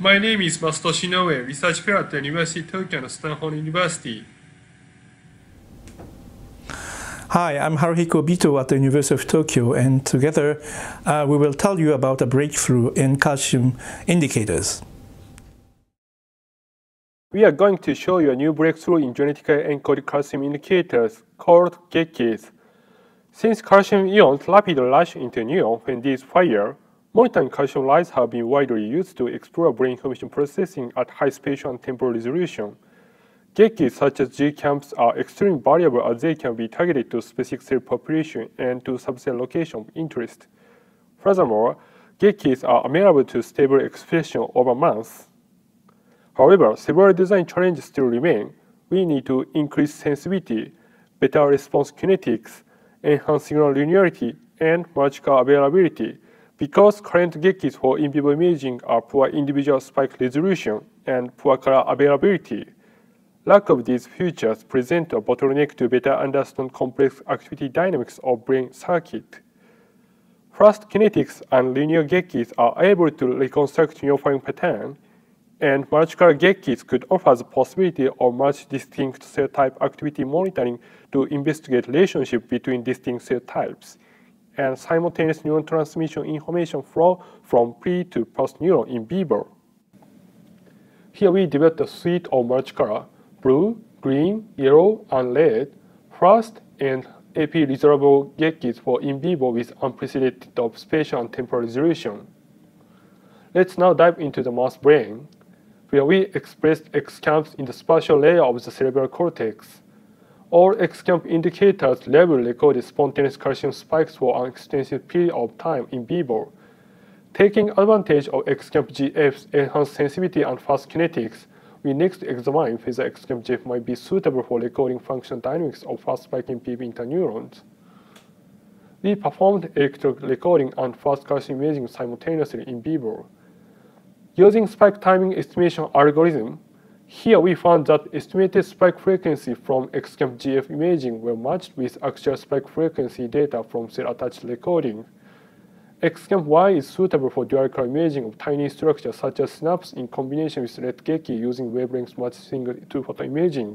My name is Masatoshi Inoue, research fellow at the University of Tokyo and Stanford University. Hi, I'm Haruhiko Bito at the University of Tokyo, and together uh, we will tell you about a breakthrough in calcium indicators. We are going to show you a new breakthrough in genetically encoded calcium indicators called GECIs. Since calcium ions rapidly rush into neurons when these fire, monitoring calcium lights have been widely used to explore brain information processing at high spatial and temporal resolution. GECIs such as GCaMPs are extremely variable as they can be targeted to specific cell population and to subcell location of interest. Furthermore, GECIs are amenable to stable expression over months. However, several design challenges still remain. We need to increase sensitivity, better response kinetics, enhance signal linearity, and magical availability because current GECIs for in vivo imaging are poor individual spike resolution and poor color availability. Lack of these features present a bottleneck to better understand complex activity dynamics of brain circuit. Fast kinetics and linear GECIs are able to reconstruct unifying pattern and multicolor GECIs could offer the possibility of much distinct cell type activity monitoring to investigate relationship between distinct cell types and simultaneous neuron transmission information flow from pre to post neuron in vivo. Here we developed a suite of multicolor blue, green, yellow, and red, fast and AP resolvable GECIs for in vivo with unprecedented of spatial and temporal resolution. Let's now dive into the mouse brain where we expressed XCaMPs in the spatial layer of the cerebral cortex. All XCaMP indicators level recorded spontaneous calcium spikes for an extensive period of time in vivo. Taking advantage of XCaMP GF's enhanced sensitivity and fast kinetics, we next examine whether XCaMP GF might be suitable for recording functional dynamics of fast spiking PV interneurons. We performed electrode recording and fast calcium imaging simultaneously in vivo. Using spike timing estimation algorithm, here we found that estimated spike frequency from XCaMP GF imaging were matched with actual spike frequency data from cell-attached recording. XCaMP-Y is suitable for dual color imaging of tiny structures such as synapses in combination with RET-GECI using wavelength matched single two-photon imaging.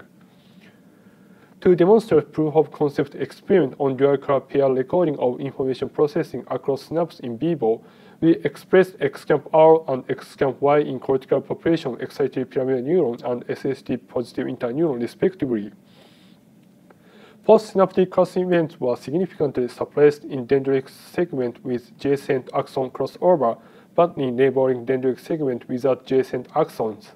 To demonstrate proof of concept experiment on dual color pair recording of information processing across synapses in vivo, we expressed XCaMP-R and XCaMP-Y in cortical population excited pyramidal neuron and SST positive interneuron respectively. Postsynaptic calcium events were significantly suppressed in dendritic segment with adjacent axon crossover, but in neighboring dendritic segment without adjacent axons.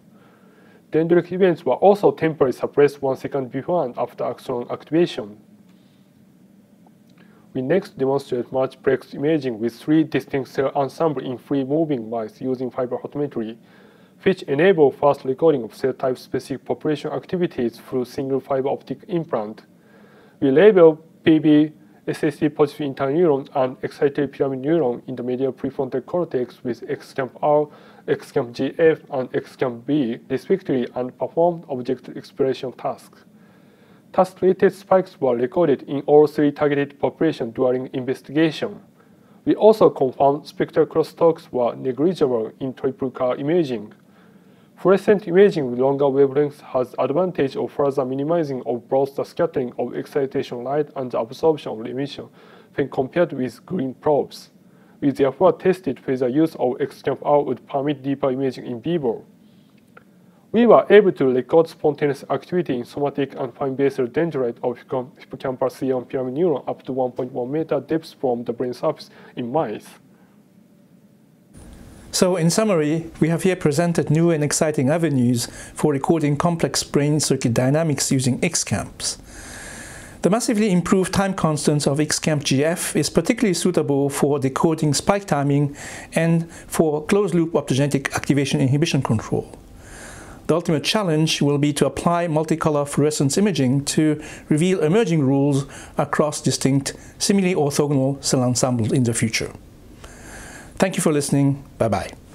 Dendritic events were also temporarily suppressed one second before and after axon activation. We next demonstrate multiplex imaging with three distinct cell ensembles in free-moving mice using fiber photometry, which enable fast recording of cell type specific population activities through single fiber optic implant. We label PV SST positive interneuron and excited pyramid neuron in the medial prefrontal cortex with XCaMP-R, XCaMP-GF, and XCaMP-B respectively and performed object exploration tasks. Task-related spikes were recorded in all three targeted populations during investigation. We also confirmed spectral crosstalks were negligible in triple-car imaging. Fluorescent imaging with longer wavelengths has advantage of further minimizing of both the scattering of excitation light and the absorption of emission when compared with green probes. We therefore tested whether use of XCaMP-R would permit deeper imaging in vivo. We were able to record spontaneous activity in somatic and fine basal dendrite of hippocampal CA1 pyramid neuron up to 1.1 meter depth from the brain surface in mice. So in summary, we have here presented new and exciting avenues for recording complex brain circuit dynamics using XCaMPs. The massively improved time constants of XCaMP-GF is particularly suitable for decoding spike timing and for closed-loop optogenetic activation inhibition control. The ultimate challenge will be to apply multicolor fluorescence imaging to reveal emerging rules across distinct, seemingly orthogonal cell ensembles in the future. Thank you for listening. Bye-bye.